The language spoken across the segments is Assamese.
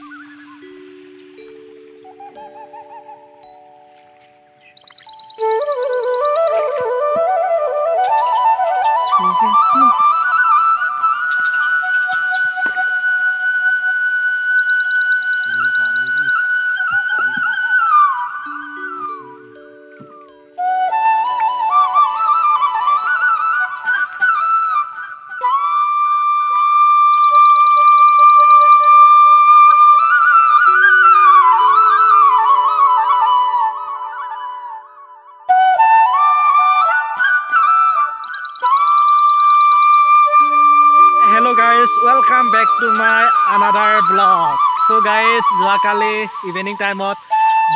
you my another blog so' guys যোৱাকালি ইভিনিং টাইমত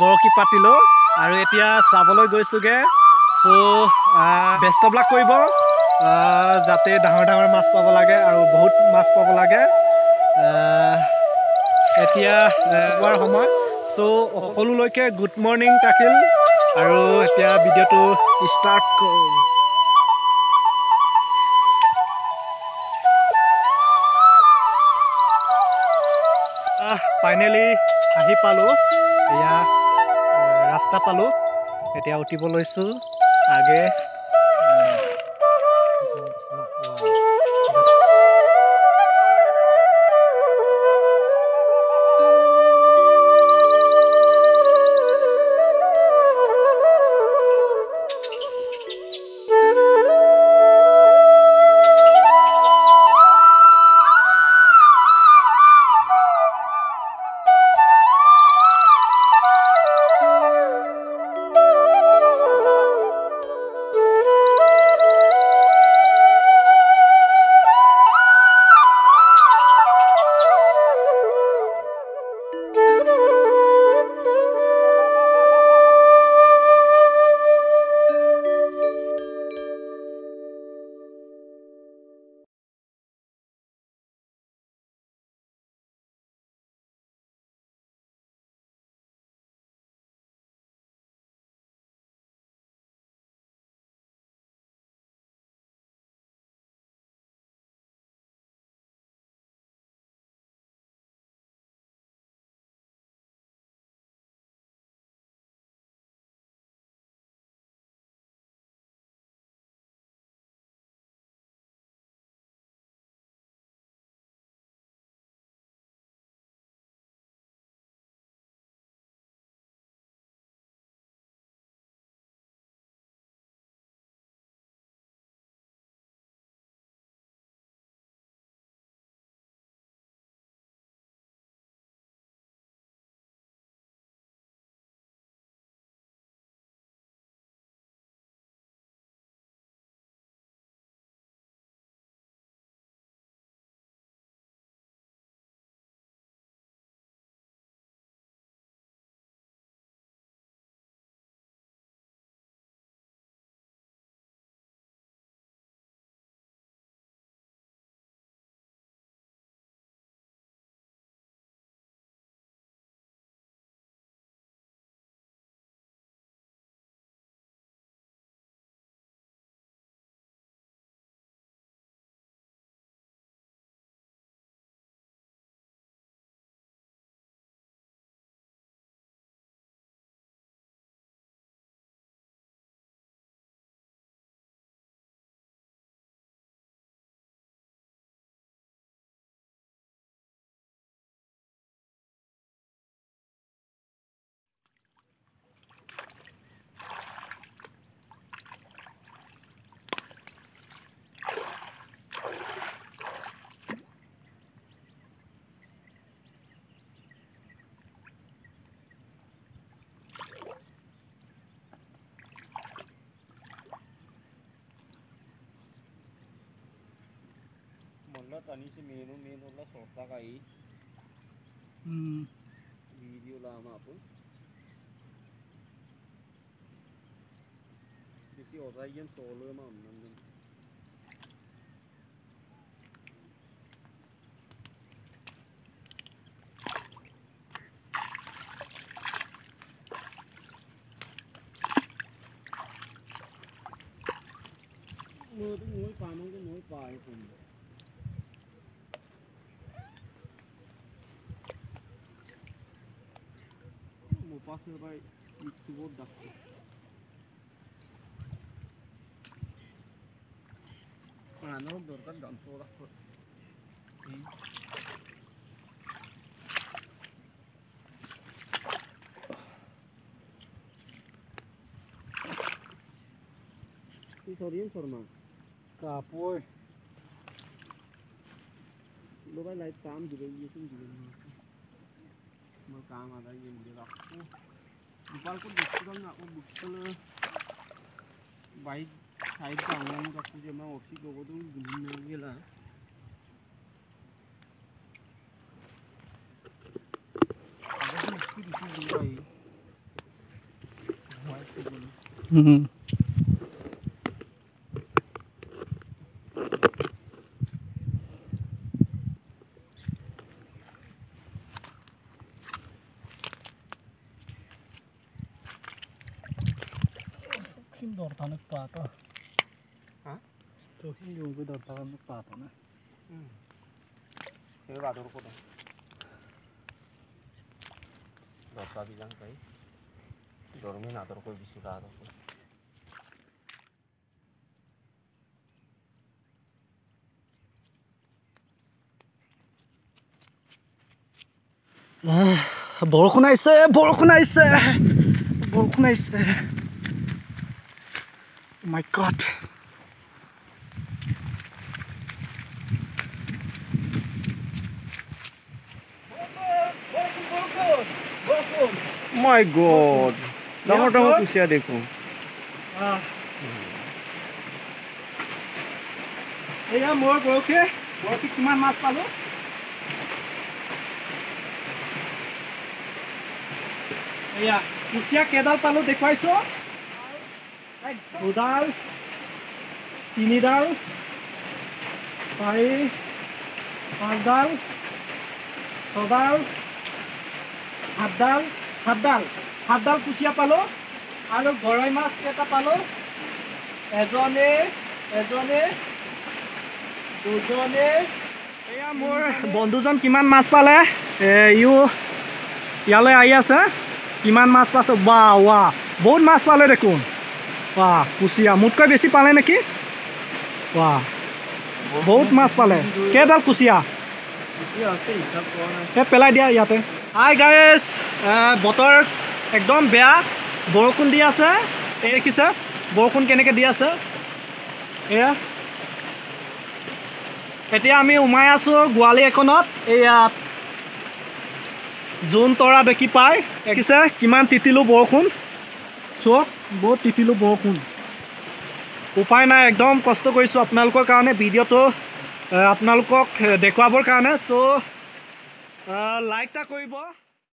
বৰশী পাতিলোঁ আৰু এতিয়া চাবলৈ গৈছোঁগৈ। চ' বেষ্টবিলাক কৰিব। যাতে ডাঙৰ ডাঙৰ মাছ পাব লাগে আৰু বহুত মাছ পাব লাগে। এতিয়া পোৱাৰ সময়। চ' সকলোলৈকে গুড মৰ্ণিং থাকিল আৰু এতিয়া ভিডিঅ'টো ষ্টাৰ্ট কৰোঁ। ফাইনেলি আহি পালোঁ। এয়া ৰাস্তা পালোঁ। এতিয়া উঠিব লৈছোঁ। আগে แล้วตอนนี้ที่เมนูเมนูละสดตะไคร้อืมวิดีโอลามาปุ๊บดิสิโอไซยันโตเลยมั้งนั่นเอง mưa cũng muối phải mong cũng muối phải cùng আছে এবার কিবোর্ড ডাকছে আনার দরকার যন্ত্র রাখো Sorry, Sorma. Kapoy. Lúc ấy lấy 8 gì đấy, gì cũng gì đấy. Mà càng mà đây, gì đấy. বালকো দেখছিলাম না ও বুকতলে বাইক সাইড দাম কাকু যে মা অফিস গো তো ঘুমিয়ে গেলা Mm-hmm. Himdor tanuk pata. Ha? To hilu gudor tanuk pata na. Hmm. Kaya dor ko dor. Dor ka bilang kai. Dor mein ador ko bisura dor ko. 아, 멀고 나이스, 멀고 나이스, 멀고 나이스. My god. ডাঙৰ ডাঙৰ Yes, sir. কুচিয়া দেখোন এয়া মোৰ বৰশী বৰশী কিমান মাছ পালোঁ এয়া কুচিয়া কেইডাল পালোঁ দেখুৱাইছোঁ দুডাল তিনিডাল চাৰি পাঁচডাল ছডাল সাতডাল সাতডাল সাতডাল কুচিয়া পালোঁ আৰু গৰৈ মাছ কেইটা পালোঁ এজনে এজনে দুজনে এয়া মোৰ বন্ধুজন কিমান মাছ পালে? ইও ইয়ালৈ আহি আছে। কিমান মাছ পাইছে? বা ৱা বহুত মাছ পালে দেখোন। ৱা কুচিয়া মোতকৈ বেছি পালে নেকি ৱা বহুত মাছ পালে কেইডাল কুচিয়া এই পেলাই দিয়া ইয়াতে হাই গাইজ বতৰ একদম বেয়া। বৰষুণ দি আছে। এই দেখিছে বৰষুণ কেনেকৈ দি আছে। এয়া। এতিয়া আমি সোমাই আছোঁ গোৱালি এখনত। এইয়াত জোন তৰা দেখি পাই। দেখিছে কিমান তিতিলোঁ বৰষুণ। চোৱা। বহুত তিতিলোঁ বৰষুণ। উপায় নাই একদম কষ্ট কৰিছোঁ আপোনালোকৰ কাৰণে ভিডিঅ'টো আপোনালোকক দেখুৱাবৰ কাৰণে। চ' লাইক এটা কৰিব।